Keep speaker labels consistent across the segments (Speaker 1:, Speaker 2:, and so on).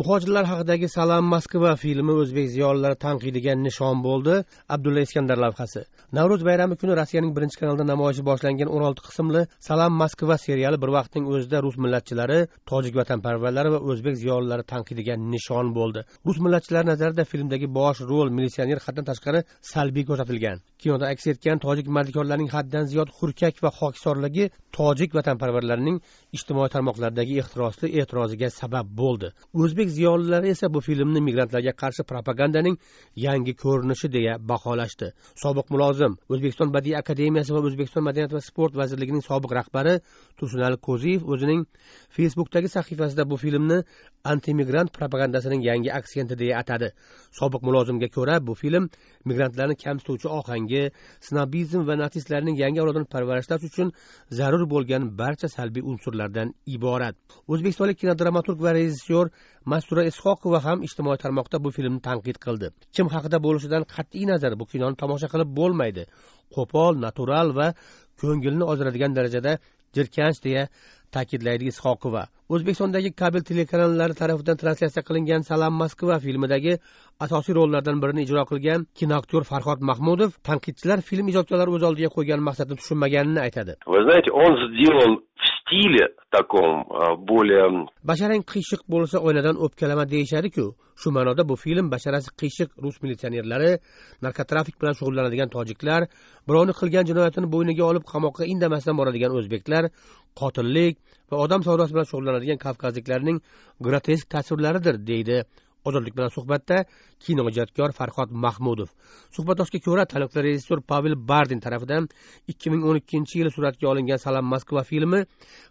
Speaker 1: muhojirlar haqidagi salom moskva filmi o'zbek ziyolilari tanqidiga nishon bo'ldi. Abdulla iskandar lavhasi. Navro'z bayrami kuni rossiyaning birinchi kanalida namoyishi boshlangan o'n olti qismli salom moskva seriali bir vaqtning o'zida rus millatchilari tojik vatanparvarlari va o'zbek ziyolilari tanqidiga nishon bo'ldi. Rus millatchilari nazarida filmdagi bosh rol militsioner haddan tashqari salbiy ko'rsatilgan. Kinoda aks etgan tojik mardikorlarning haddan ziyod hurkak va xokisorligi tojik vatanparvarlarining ijtimoiy tarmoqlardagi ehtirosli e'tiroziga sabab bo'ldi. O'zbek ziyolilari esa bu filmni migrantlarga qarshi propagandaning yangi ko'rinishi deya baholashdi. Sobiq mulozim o'zbekiston badiiy akademiyasi va o'zbekiston madaniyat va sport vazirligining sobiq rahbari tursunali ko'ziyev o'zining facebookdagi sahifasida bu filmni antimigrant propagandasining yangi aksenti deya atadi. Sobiq mulozimga ko'ra bu film migrantlarni kamsituvchi ohangi snobizm va natsistlarning yangi avlodini parvarishlash uchun zarur bo'lgan barcha salbiy unsurlardan iborat. O'zbekistonlik kinodramaturg va rejissyor mastura ishoqova ham ijtimoiy tarmoqda bu filmni tanqid qildi. Kim haqida bo'lishidan qat'iy nazar bu kinoni tomosha qilib bo'lmaydi. Qo'pol natural va ko'ngilni ozdiradigan darajada jirkanch deya ta'kidlaydi ishoqova. O'zbekistondagi kabel telekanallari tarafidan translyatsiya qilingan salam moskva filmidagi asosiy rollardan birini ijro qilgan kinoaktyor farhod mahmudov tanqidchilar film ijodkorlari o'z oldiga qo'ygan maqsadni tushunmaganini aytadi.
Speaker 2: Вы знаете он сделал stili стиле таком э, более
Speaker 1: basharang qiyshiq bo'lsa oynadan o'pkalama deyishadiku. Shu ma'noda bu film basharasi qiyshiq rus militsionerlari narkotrafik bilan shug'ullanadigan tojiklar birovni qilgan jinoyatini bo'yniga olib qamoqqa indamasdan boradigan o'zbeklar qotillik va odam savdosi bilan shug'ullanadigan kavkazliklarning grotesk tasvirlaridir deydi ozodlik bilan suhbatda kino ijodkor farhod mahmudov. Suhbatdoshga ko'ra taniqli rejissyor pavel bardin tarafidan ikki ming o'n ikkinchi yili suratga olingan salam moskva filmi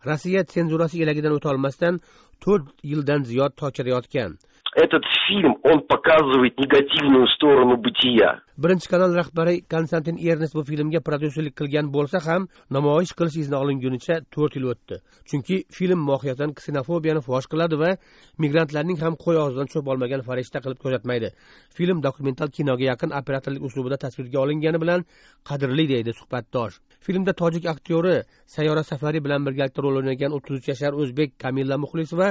Speaker 1: rossiya senzurasi elagidan o'tolmasdan to'rt yildan ziyod tochirayotgan
Speaker 2: этот фильм он показывает негативную сторону бытия.
Speaker 1: Birinchi kanal rahbari konstantin ernest bu filmga prodyuserlik qilgan bo'lsa ham namoyish qilish izni olingunicha to'rt yil o'tdi. Chunki film mohiyatan ksenofobiyani fosh qiladi va migrantlarning ham qo'y og'zidan cho'p olmagan farishta qilib ko'rsatmaydi. Film dokumental kinoga yaqin operatorlik uslubida tasvirga olingani bilan qadrli deydi suhbatdosh. Filmda tojik aktyori sayyora safari bilan birgalikda rol o'ynagan o'ttiz uch yashar o'zbek kamilla muxlisova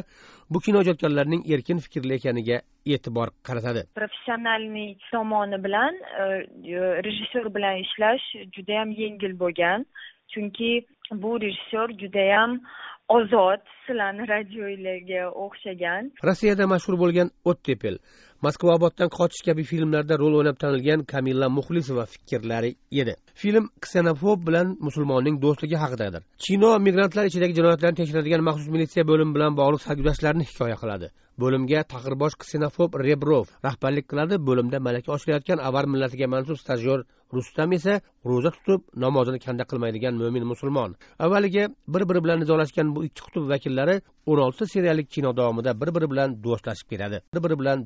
Speaker 1: bu kino ijodkorlarining erkin fikrli ekaniga e'tibor qaratadi.
Speaker 3: Professionalniy tomoni bilan rejissyor bilan ishlash judayam yengil bo'lgan. Chunki bu rejissyor judayam ozod sizlarni radiolarga o'xshagan.
Speaker 1: Rossiyada mashhur bo'lgan ottepel moskva oboddan qochish kabi filmlarda rol o'ynab tanilgan kamilla muxlisova fikrlari edi. Film ksenofob bilan musulmonning do'stligi haqidadir chino migrantlar ichidagi jinoyatlarni tekshiradigan maxsus militsiya bo'limi bilan bog'liq sarguzashtlarni hikoya qiladi. Bo'limga taqirbosh ksenofob rebrov rahbarlik qiladi. Bo'limda malaka oshirayotgan avar millatiga mansub stajyor rustam esa ro'za tutib namozini kanda qilmaydigan mo'min musulmon. Avvaliga bir biri bilan nizolashgan bu ikki qutb vakillari o'n oltita seriyalik kino davomida bir biri bilan do'stlashib keladi bir biri bilan